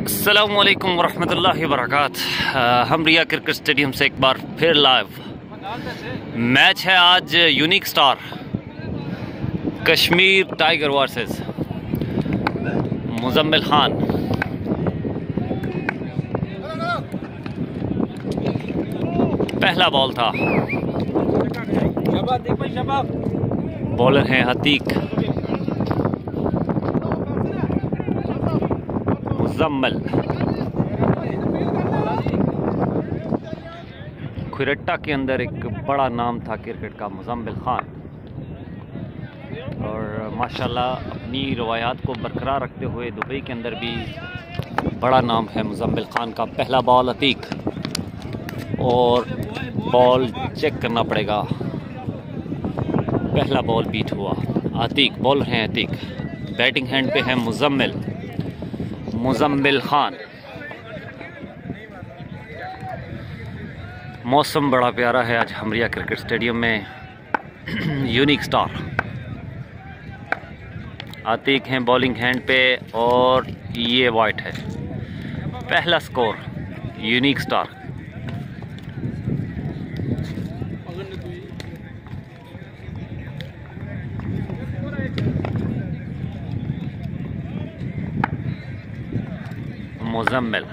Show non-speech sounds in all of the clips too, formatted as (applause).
السلام علیکم ورحمۃ اللہ وبرکاتہ۔ ہم ریا کرکٹ اسٹیڈیم سے ایک بار پھر لائیو۔ میچ ہے آج unique star, Kashmir tiger versus. Muzammil Khan. پہلا بال تھا۔ بالر ہیں حتیق۔ مزمل. کھرٹا کے اندر ایک بڑا نام تھا کرکٹ کا، مزمل خان. اور ماشاءاللہ اپنی روایات کو برقرار رکھتے ہوئے دبئی کے اندر بھی بڑا نام ہے مزمل خان کا۔ پہلا بال عتیق. اور بال چیک کرنا پڑے گا۔ پہلا بال بیٹ ہوا۔ عتیق بالر ہیں عتیق۔ بیٹنگ ہینڈ پہ ہے مزمل. مزمل خان۔ موسم بڑا پیارا ہے، آج ہمریہ کرکٹ سٹیڈیم میں (clears throat) یونیک سٹار۔ عتیق ہیں بالنگ ہینڈ پہ اور یہ وائٹ ہے۔ پہلا score, unique star. Muzammil.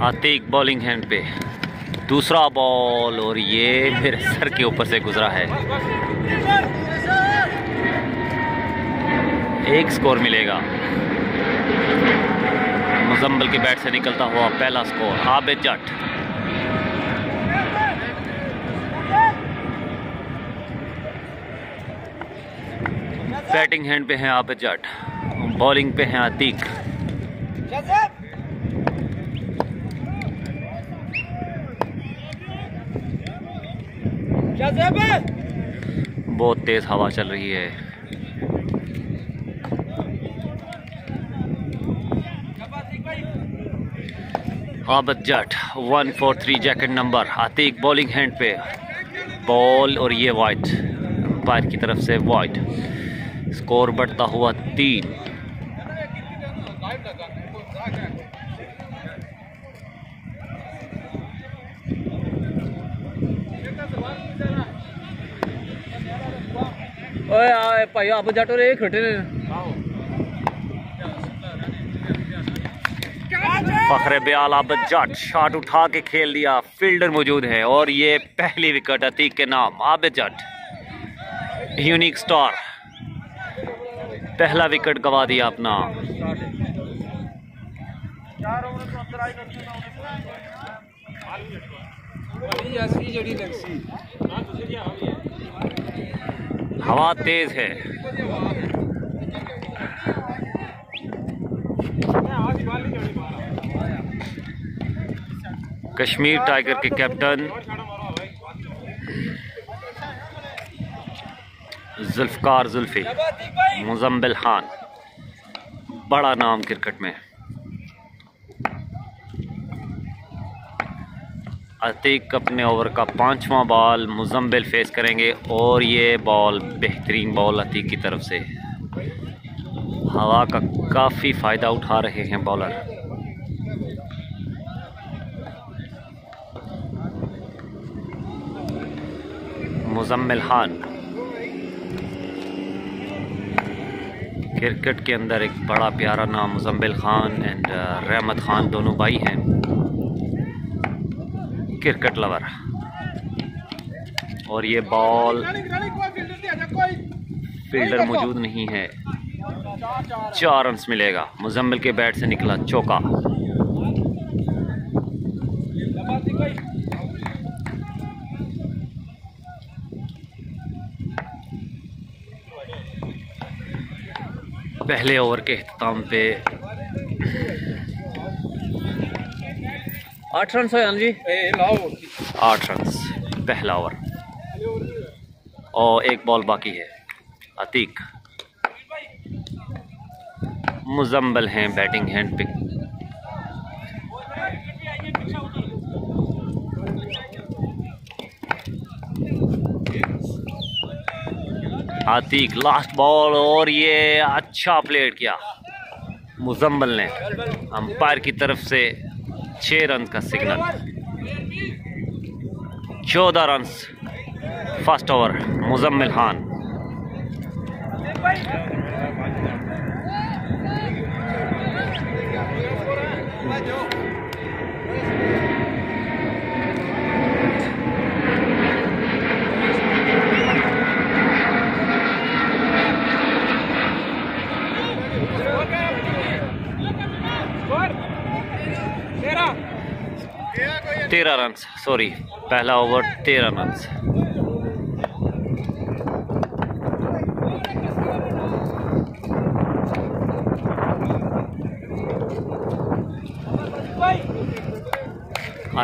Atiq bowling hand پہ. دوسرا بال اور یہ میرے سر کے اوپر سے گزرا ہے. ایک سکور ملے گا. مزمل کے بیٹ سے نکلتا ہوا پہلا score Abid Jat. Batting hand پہ ہیں عابد جٹ، بالنگ پہ ہیں عتیق۔ بہت تیز ہوا چل رہی ہے۔ Abid Jat one four three jacket number Atiq bowling hand پہ۔ بال اور یہ وائٹ امپائر کی طرف سے وائٹ اسکور بڑھتا ہوا تین۔ اوے بھائی آپ جاٹو رے کھٹے فخر بیال آپ جٹ شاٹ اٹھا کے کھیل دیا فیلڈر موجود ہے اور یہ پہلی وکٹ عطیق کے نام عابد جٹ۔ Unique star. پہلا وکٹ گوا دیا اپنا۔ ہوا تیز ہے۔ کشمیر ٹائیگر کے کیپٹن۔ ذوالفقار زلفی مزمبل خان، بڑا نام کرکٹ میں۔ عتیق اپنے اوور کا پانچواں بال مزمبل فیس کریں گے اور یہ بال بہترین بال عتیق کی طرف سے۔ ہوا کا کافی فائدہ اٹھا رہے ہیں بالر مزمل خان۔ کرکٹ کے اندر ایک بڑا پیارا نام مزمبل خان اینڈ uh, رحمت خان دونوں بھائی ہیں۔ کرکٹ لور اور یہ بال فیلڈر موجود نہیں ہے۔ چار رنس ملے گا۔ مزمبل کے بیٹ سے نکلا چوکا۔ پہلے اوور کے اختتام پہ۔ آٹھ رنس ہوئے ہاں جی؟ آٹھ رنس پہلا اوور۔ اور ایک بال باقی ہے۔ عتیق۔ مزمبل ہیں، بیٹنگ ہینڈ پک۔ عتیق لاسٹ بال اور یہ اچھا پلیٹ کیا۔ مزمبل نے۔ امپائر کی طرف سے چھ رن کا سگنل چودہ runs first over Muzammil Khan. تیرہ رنس سوری پہلا اوور تیرہ رنس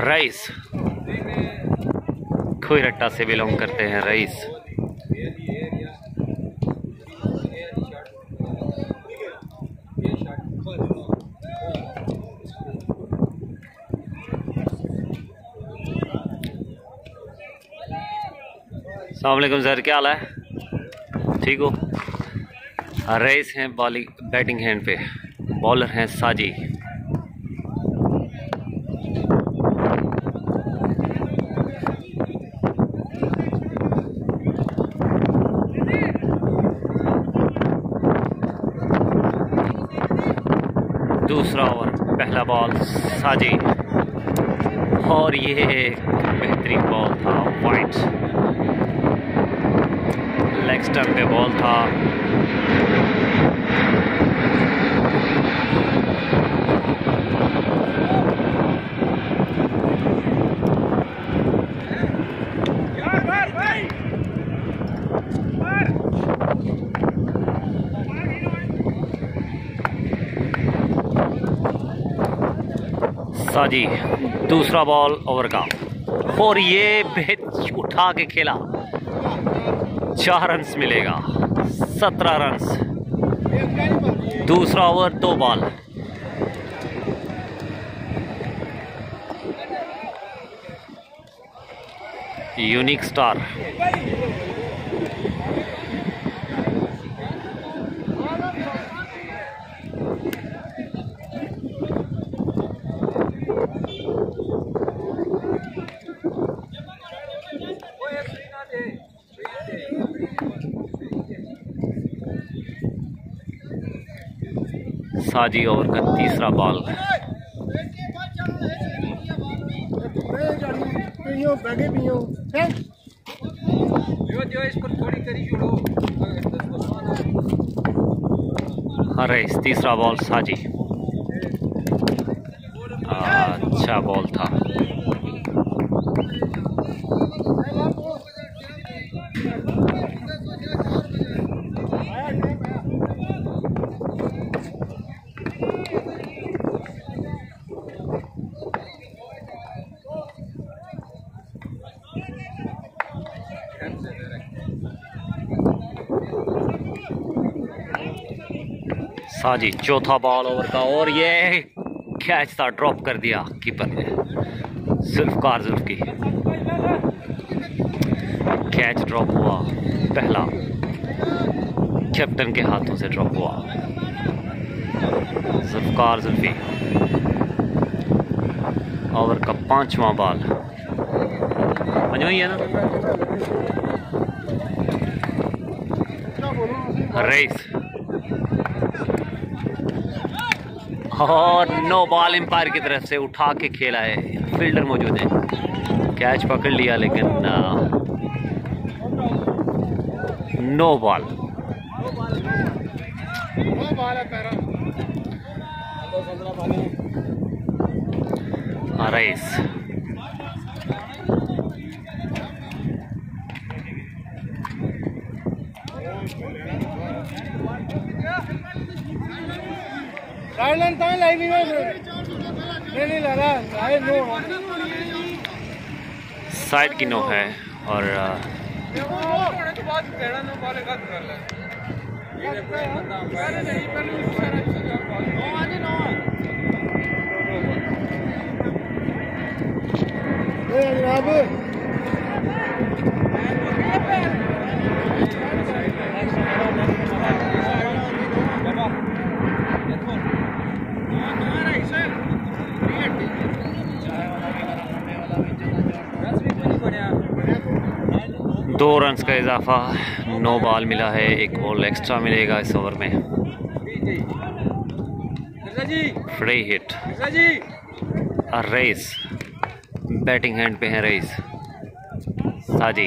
رئیس کھوئی رٹا سے بلونگ کرتے ہیں رئیس السلام علیکم سر، کیا حال ہے؟ ٹھیک ہو؟ ریس ہیں بالنگ بیٹنگ ہینڈ پہ بالر ہیں ساجی۔ دوسرا اوور، پہلا بال ساجی۔ اور یہ بہترین بال تھا وائٹ نیکس ٹائم پہ بال تھا ساجی دوسرا بال اوور کا اور یہ بیچ اٹھا کے کھیلا چار رنس ملے گا سترہ رنس دوسرا اوور دو بال۔ Unique star. ساجی اور کا تیسرا بال۔ ہر ریس تیسرا بال ساجی۔ ہاں جی چوتھا بال اوور کا، اور یہ کیچ تھا ڈراپ کر دیا کیپر نے۔ زلف کار، زلف کی۔ کیچ ڈراپ ہوا، پہلا۔ کیپٹن کے ہاتھوں سے ڈراپ ہوا۔ ذوالفقار زلفی اوور کا پانچواں بال پنجواں ہے نا؟ ریس اور نو بال امپائر کی طرف سے اٹھا کے کھیلا ہے۔ فیلڈر موجود ہے کیچ پکڑ لیا لیکن نو بال۔ رئیس۔ ਲੈਣ ਤਾਂ ਲਾਈ ਵੀ ਹੋਵੇ ਨਹੀਂ ਨਹੀਂ ਲਾ ਲਾ ਇਹ ਨੋ ਸਾਈਡ ਕੀ ਨੋ ਹੈ ਔਰ ਦੇਖੋ ਉਹ ਤੋਂ ਬਾਅਦ ਪਹਿਲਾਂ ਨੋ ਬਾਲੇ ਘੱਟ ਕਰ ਲੈ ਇਹ ਨਹੀਂ ਪਹਿਲਾਂ ਸਾਰਾ ਚੀਜ਼ ਆ ਪਾ ਨੋ ਆ ਜੀ ਨੋ ਇਹ ਰਾਬ دو رنس کا اضافہ نو بال ملا ہے، ایک بال ایکسٹرا ملے گا اس اوور میں۔ Free hit Rais batting hand پہ ہیں ریس ساجی۔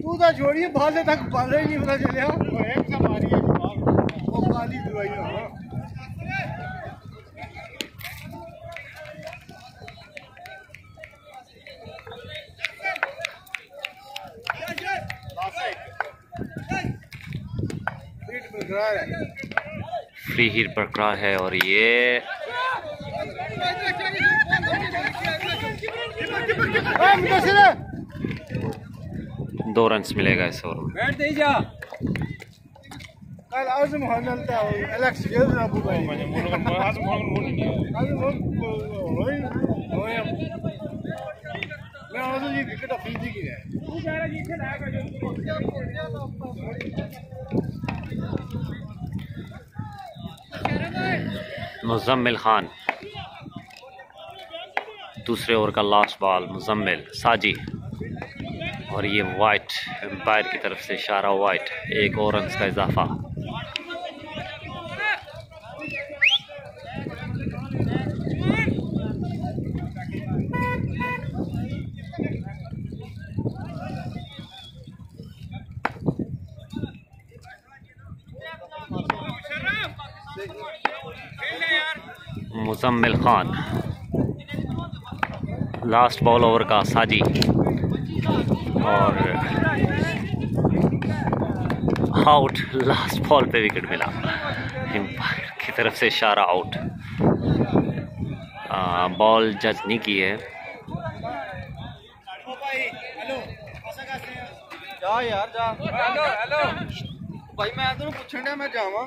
تو تو چھوڑیے بھالے تک بالے نہیں پتا چلیا ایک سا ماری ہے وہ کالی دوائی ہاں پیٹ برقرار ہے فری ہٹ برقرار ہے اور یہ دو رنس ملے گا اس اوور میں۔ الاكس ابو باي میں وکٹ افریدی کی ہے مزمل خان دوسرے اوور کا لاسٹ بال مزمل ساجی اور یہ وائٹ امپائر کی طرف سے اشارہ وائٹ ایک اور رنس کا اضافہ Muzammil Khan. Last ball over کا ساجی۔ اور آؤٹ لاسٹ بال پہ وکٹ ملا۔ امپائر کی طرف سے اشارہ آؤٹ بال جج نہیں کی ہے۔ بھائی میں پوچھنے میں جاواں۔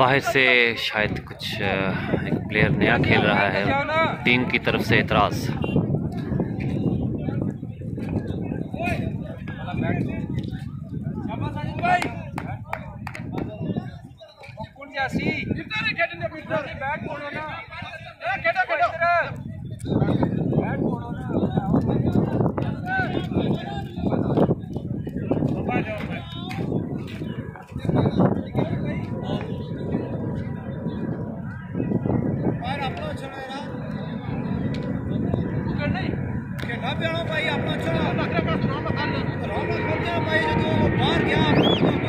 باہر سے شاید کچھ ایک پلیئر نیا کھیل رہا ہے ٹیم کی طرف سے اعتراض۔ پیانا بھائی اپنا چلو۔ باہر گیا۔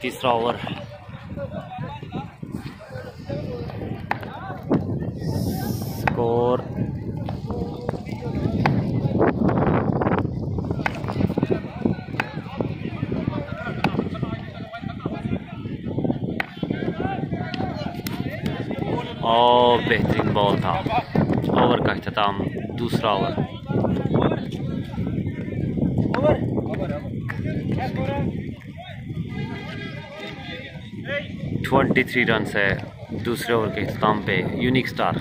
تیسرا اوور اسکور اور بہترین بال تھا۔ اوور کا اختتام دوسرا اوور۔ ٹوینٹی تھری رنس ہے، دوسرے اوور کے اختتام پہ یونیک سٹار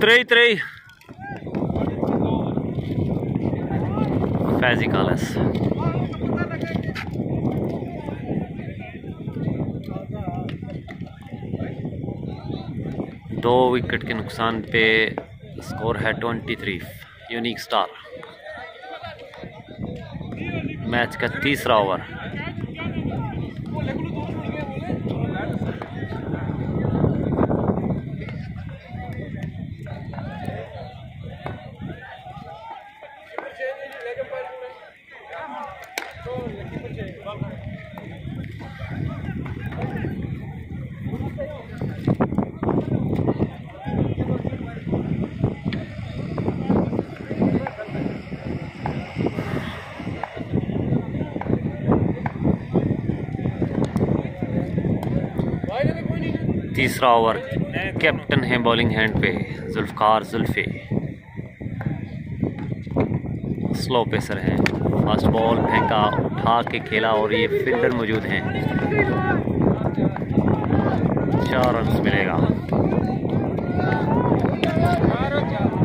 تری تری فیضی کالس. دو وکٹ کے نقصان پہ اسکور ہے twenty three unique star match کا تیسرا اوور۔ تیسرا اوور کیپٹن ہیں بولنگ ہینڈ پہ ذوالفقار زلفے۔ سلو پیسر ہیں فاسٹ بال پھینکا اٹھا کے کھیلا اور یہ فیلڈر موجود ہیں۔ چار رنس ملے گا۔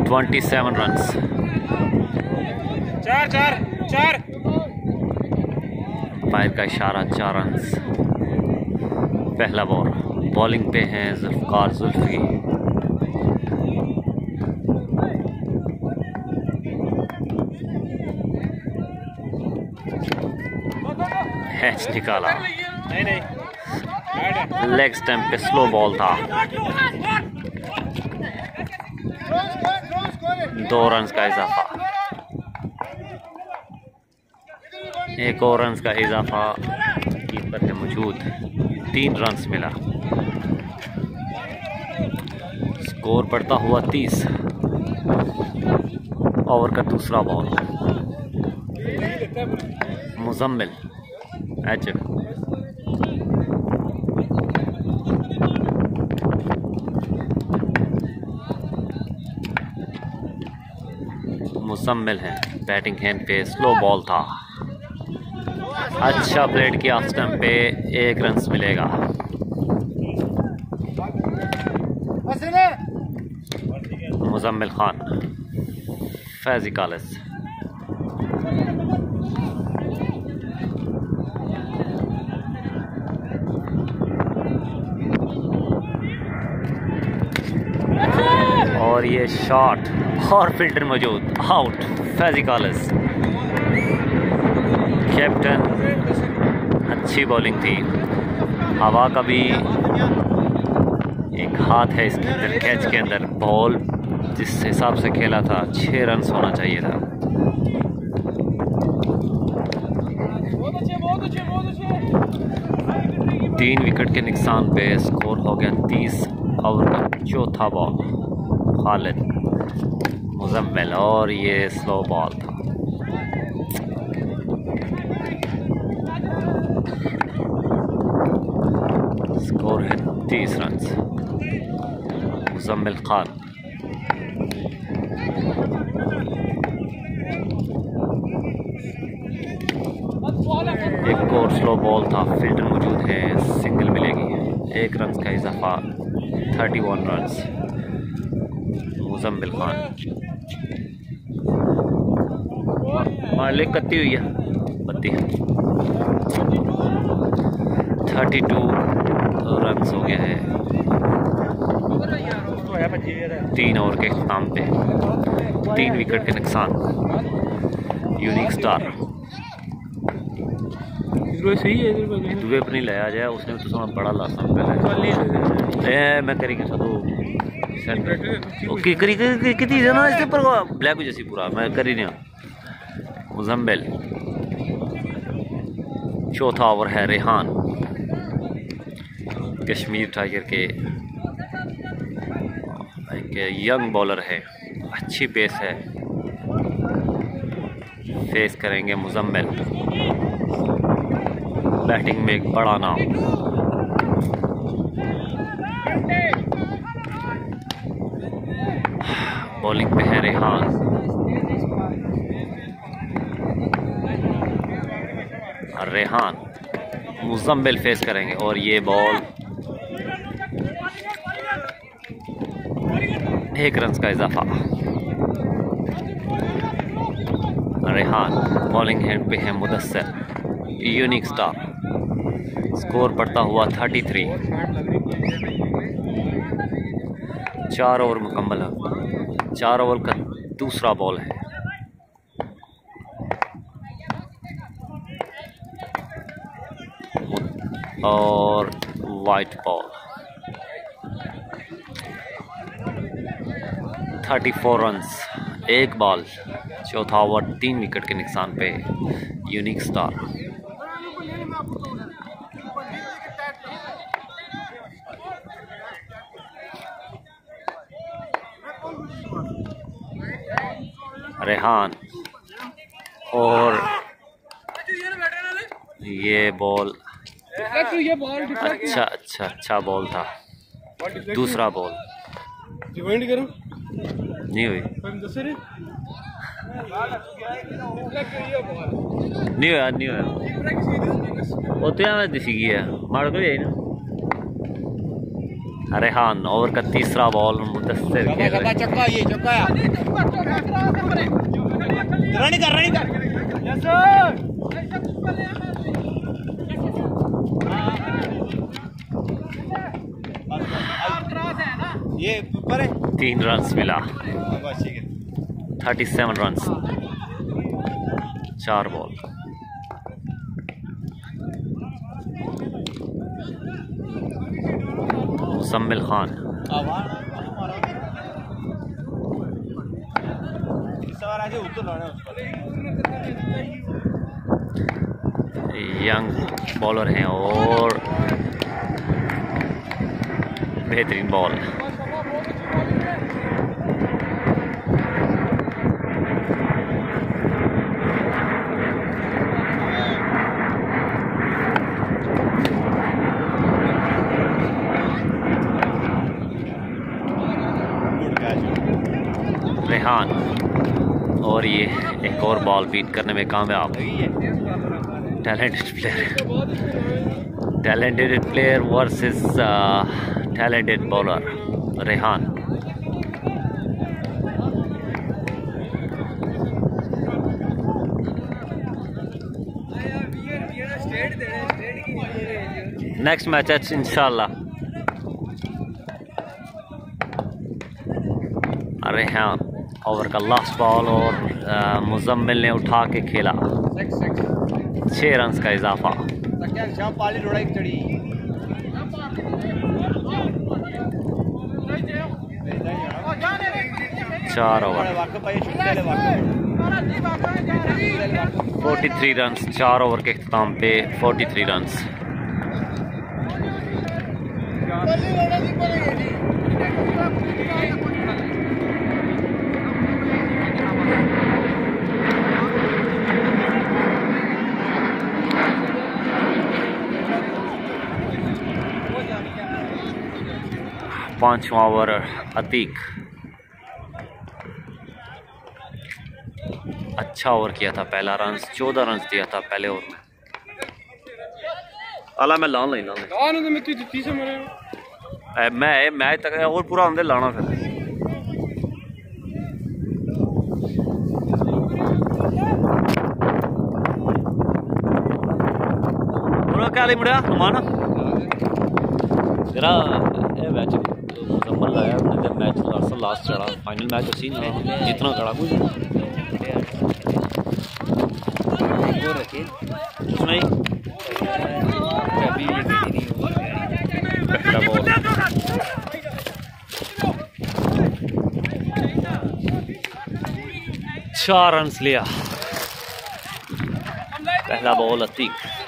ٹوینٹی سیون رنس چار چار چار۔ پائر کا اشارہ چار رنس پہلا بال۔ بالنگ پہ ہیں ذوالفقار زلفی۔ ہیچ نکالا۔ لیگ سٹمپ پہ سلو بال تھا۔ دو رنز کا اضافہ۔ ایک اور رنز کا اضافہ۔ کیپر ہے موجود تین رنز ملا۔ سکور بڑھتا ہوا تیس۔ اوور کا دوسرا بال مزمل۔ ایچ مزمل ہے۔ بیٹنگ ہینڈ پہ سلو بال تھا۔ اچھا پلیٹ کیا آف سٹمپ پہ ایک رنس ملے گا۔ مزمل خان فیضی کالس۔ اور یہ شاٹ اور فلٹر موجود۔ Out Faizi calls. کیپٹن، اچھی بولنگ تھی۔ ہوا کا بھی ایک ہاتھ ہے اس کے اندر کیچ کے اندر۔ بال جس حساب سے کھیلا تھا چھ رنس ہونا چاہیے تھا۔ تین وکٹ کے نقصان پہ سکور ہو گیا تیس اوور کا چوتھا بال خالد مزمل اور یہ سلو بال تھا۔ سکور ہے تیس رنس مزمل خان ایک اور سلو بال تھا فلٹر موجود ہے سنگل ملے گی ایک رنس کا اضافہ thirty one runs Muzammil Khan مالک کتی ہوئی ہے بتی۔ تھرٹی ٹو رنس ہو گیا ہے تین اوور کے اختتام پہ۔ تین وکٹ کے نقصان۔ یونیک سٹار دوے پر نہیں لایا جائے اس نے تو سونا بڑا لاسا پہلے میں کری کہ تو بلیک جیسی پورا میں کری نہیں مزمبل چوتھا اوور ہے ریحان کشمیر ٹائگر کے ایک ینگ بالر ہے اچھی پیس ہے فیس کریں گے مزمل بیٹنگ میں ایک بڑا نام بولنگ ریحان۔ ریحان۔ مزمل فیس کریں گے اور یہ بال ایک رنس کا اضافہ۔ ریحان۔ بالنگ ہینڈ پہ ہے مدثر۔ یونیک سٹار سکور پڑتا ہوا تھرٹی تھری چار اوور مکمل۔ ہے چار اوور کا دوسرا بال ہے۔ اور wide ball thirty four runs ایک بال، چوتھا اوور تین وکٹ کے نقصان پہ یونیک سٹار ریحان۔ اور یہ بال۔ اچھا اچھا اچھا بال تھا۔ دوسرا بال۔ نہیں ہوئی۔ نہیں نہیں ہویا نہیں ہویا۔ وہ تو میں دسی گیا ماڑ کو یہی نا۔ ریحان ہاں، اوور کا تیسرا بال مدثر کر کر یہ اوپر ہے تین رنس ملا تھرٹی سیون رنس چار بال مسمل خان سوار آج اتر لانا اس پر ینگ بالر ہیں اور بہترین بال گڈ کیچ ریحان اور یہ ایک اور بال بیٹ کرنے میں کامیاب۔ Talented player talented player versus talented bowler Rehan next match ہے انشاءاللہ ریحان اوور کا لاسٹ بال اور مزمل نے اٹھا کے کھیلا۔ چھ رنز کا اضافہ۔ چار اوور فورٹی تھری رنز چار اوور کے اختتام پہ فورٹی تھری رنز پانچواں اوور عتیق اچھا اوور کیا تھا پہلا رنز چودہ رنز دیا تھا پہلے اوور میں الا میں لان آنے تو میں میچ تک اور پورا اندر لانا پھر کیا مڑیا یہ میچ نمبر لایا انہوں نے میچ لاسٹ لاسٹ چڑھا فائنل میچ اسی نے جتنا کڑا کوئی اس میں چار رنس لیا پہلا ball Atiq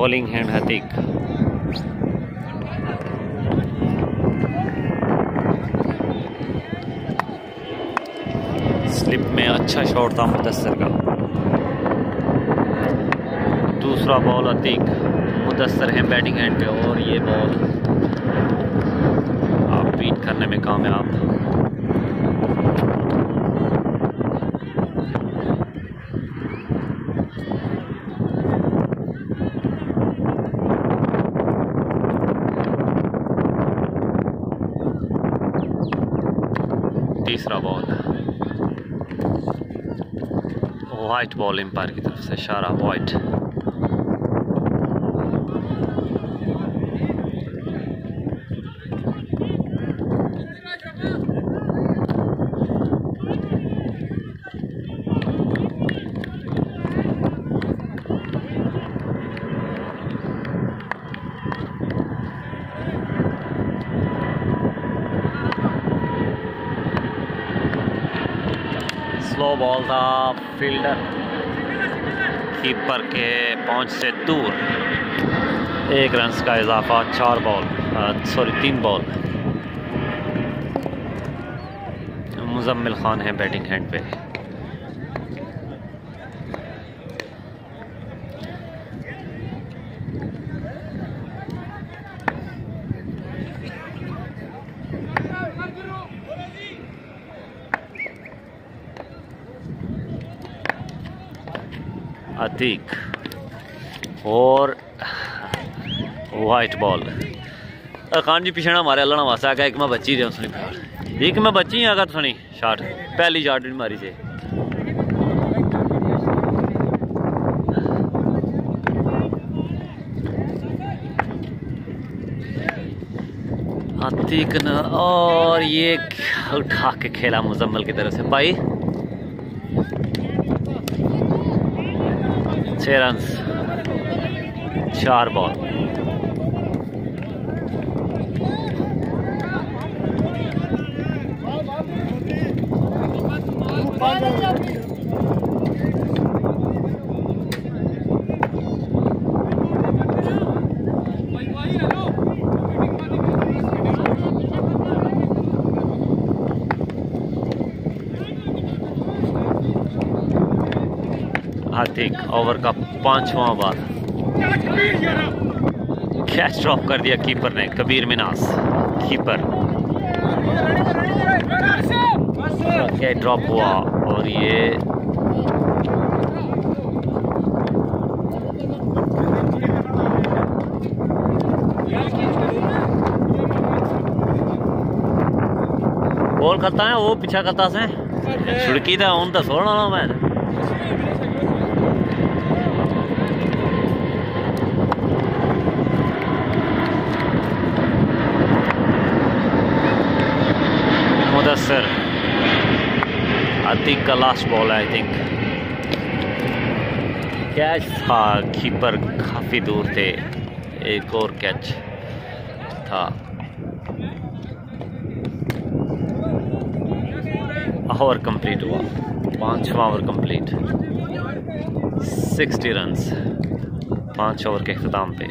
bowling hand Atiq slip میں اچھا شاٹ تھا مدثر کا دوسرا بال عتیق مدثر ہیں بیٹنگ ہینڈ پہ اور یہ بال آپ بیٹ کرنے میں کامیاب تیسرا بال وائٹ بال امپائر کی طرف سے اشارہ وائٹ سلو بال تھا فیلڈر کیپر کے پہنچ سے دور ایک رنس کا اضافہ چار بال سوری تین بال مزمل خان ہیں بیٹنگ ہینڈ پہ عتیق اور وائٹ بال خان جی پیچھے ہمارے اللہ واسطہ آ ایک میں بچی دے، سنی پیار ایک میں بچی ہاں آ تو سنی شاٹ۔ پہلی شاٹ بھی ماری سے عتیق نے اور یہ اٹھا کے کھیلا مزمل کی طرف سے۔ بھائی چھ رنس چار بال عتیق اوور کا پانچواں بال کیچ ڈراپ کر دیا کیپر نے، Kabir Manas keeper catch drop ہوا۔ اور یہ بول کرتا ہے وہ، پیچھا کرتا سے چھڑکی تھا ان تو سوڑنا میں۔ مدثر عتیق کا لاسٹ بال ہے آئی تھنک کیچ تھا کیپر کافی دور تھے ایک اور کیچ تھا اوور کمپلیٹ ہوا پانچواں اوور کمپلیٹ سکسٹی رنس پانچ اوور کے اختتام پہ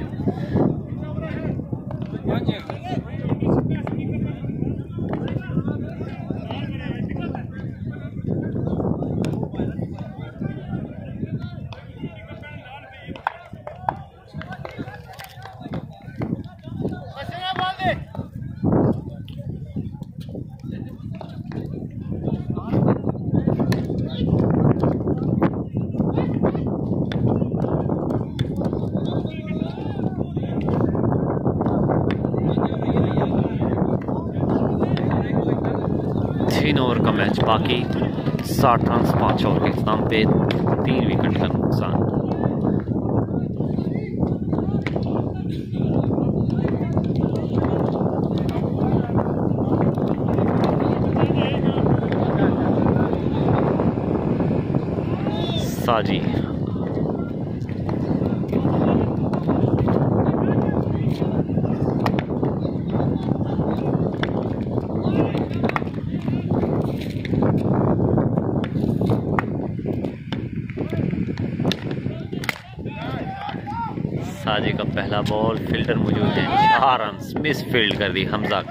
تین اوور کا میچ باقی ساٹھ رنس پانچ اوور کے اختتام پہ تین وکٹ کا نقصان ساجی ساجی کا پہلا بال فلٹر موجود ہے۔ چار رنس مس فیلڈ کر دی حمزہ۔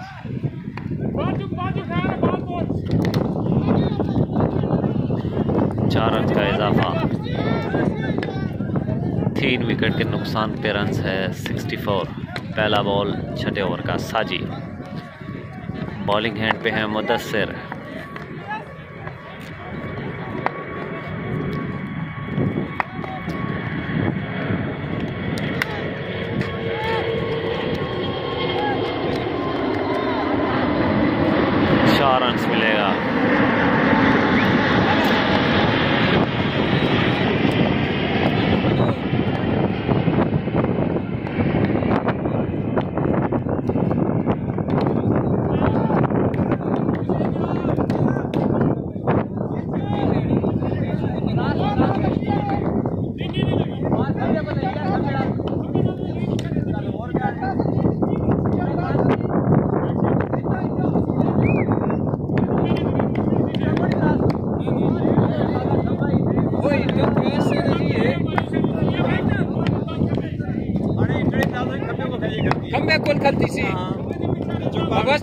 چار رنس کا اضافہ۔ تین وکٹ کے نقصان پہ رنس ہے سکسٹی فور پہلا بال چھٹے اوور کا ساجی۔ بالنگ ہینڈ پہ ہے مدثر۔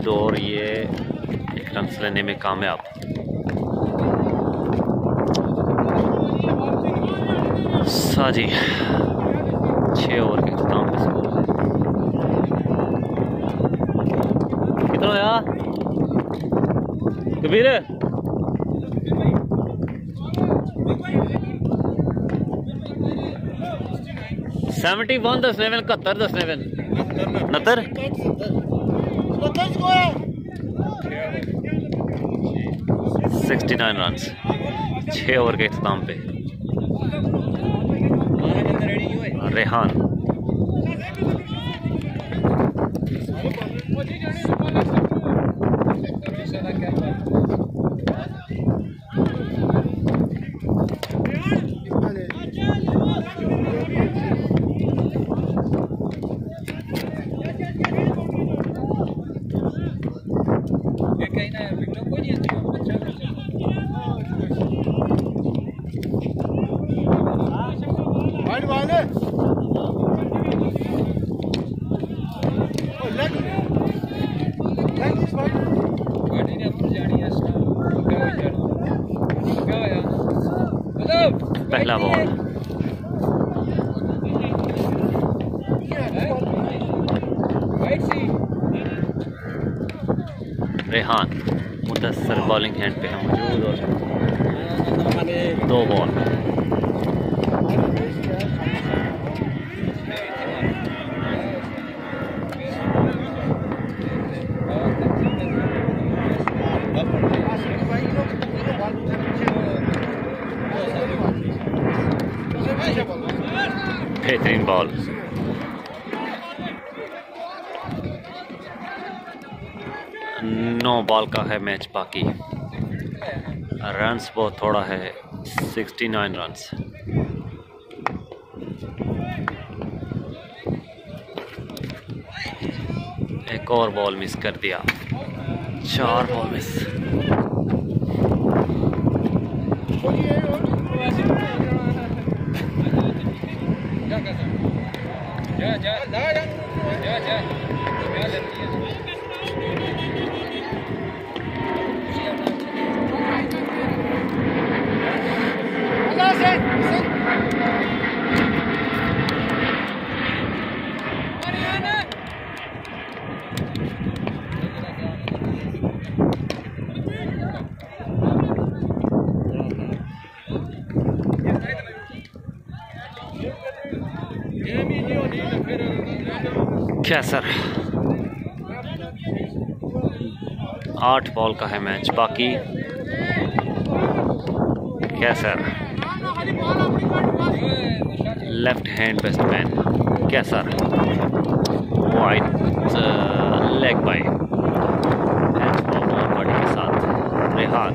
فیلڈر اور یہ ایک رنس لینے میں کامیاب سا جی چھ اوور کے اختتام پہ سکور ہے۔ کتنا ہوا کبیر۔ سیونٹی ون دسنے میں اکہتر دسنے میں نتر؟ سکسٹی نائن رنس چھ اوور کے اختتام پہ ریحان پہلا ball Rehan Mudassar bowling end پہ ہے موجود اور دو بال بہترین بال نو بال کا ہے میچ باقی۔ رنس بہت تھوڑا ہے سکسٹی نائن رنس ایک اور بال مس کر دیا۔ چار بال مس کیا سر؟ آٹھ بال کا ہے میچ باقی؟ کیا sir? left hand best man Kassar white uh, leg by and former body ke saath Rehan.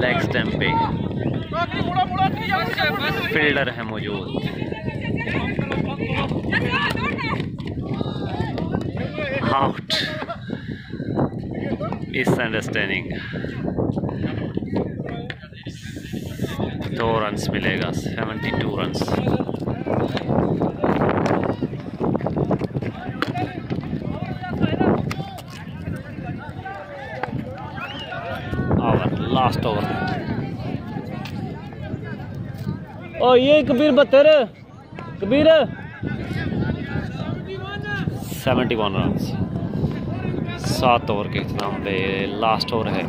League stump پہ فیلڈر ہے موجود آؤٹ مس انڈرسٹینڈنگ دو رنس ملے گا seventy two runs over last over او یہ کبیر بہتر کبیر سیونٹی ون رنس سات over کے اختتام پہ لاسٹ اوور ہے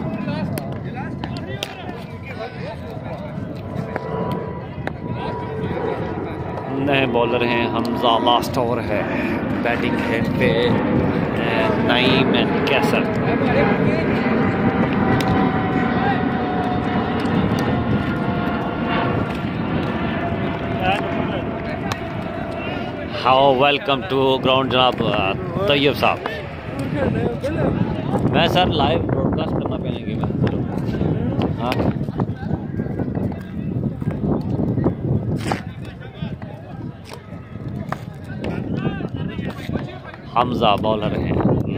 نئے بولر ہیں حمزہ لاسٹ اوور ہے بیٹنگ ہے پہ Naeem and Kaiser how welcome to ground جناب طیب صاحب۔ میں سر لائیو براڈ کاسٹ کرنا پہلے گے میں۔ ہاں۔ حمزہ بالر ہیں،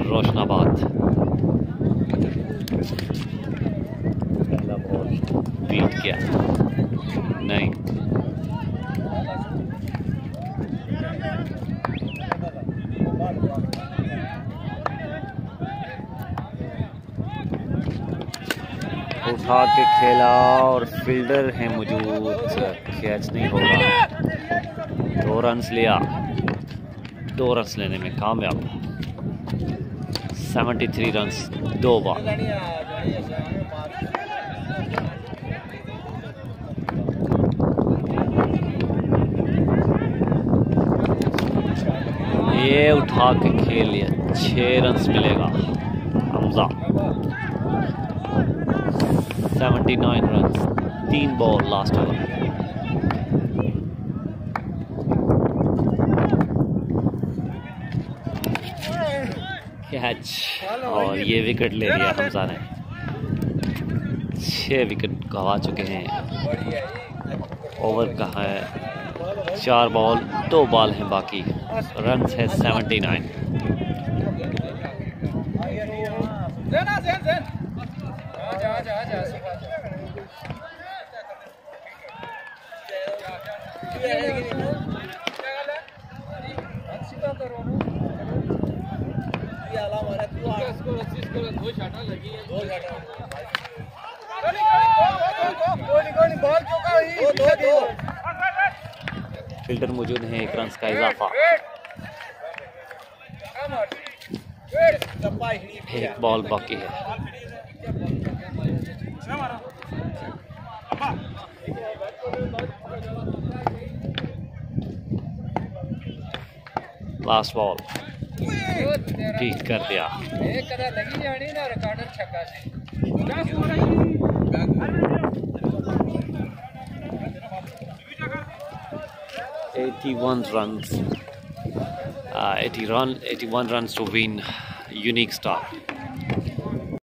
روشن آباد پہلا بال بیٹ کیا نہیں اٹھا کے کھیلا اور فیلڈر ہیں موجود۔ کیچ نہیں ہوگا۔ دو رنس لیا۔ دو رنس لینے میں کامیاب۔ سیونٹی تھری رنس دو بال یہ اٹھا کے کھیل لیا۔ چھ رنس ملے گا حمزہ سیونٹی نائن رنس تین بال لاسٹ اوور کیچ اور یہ وکٹ لے لیا حمزہ نے چھ وکٹ گوا چکے ہیں اوور کا ہے چار بال دو بال ہیں باقی رنس ہے سیونٹی نائن فلٹر موجود ہیں ایک رنس کا اضافہ۔ ایک بال باقی ہے۔ لاسٹ بال ٹھیک کر دیا eighty one runs eighty run eighty one runs two one unique star